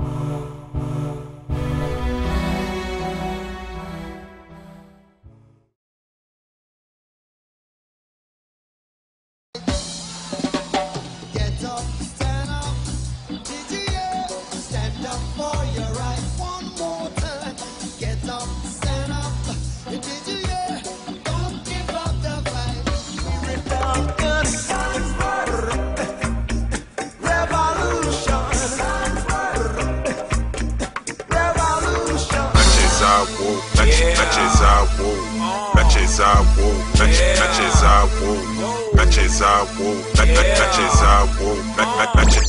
Oh. Woo, matches, matches I woo, uh. matches I woo, matches, matches I woo, matches I woo, matches I woo, matches, matches.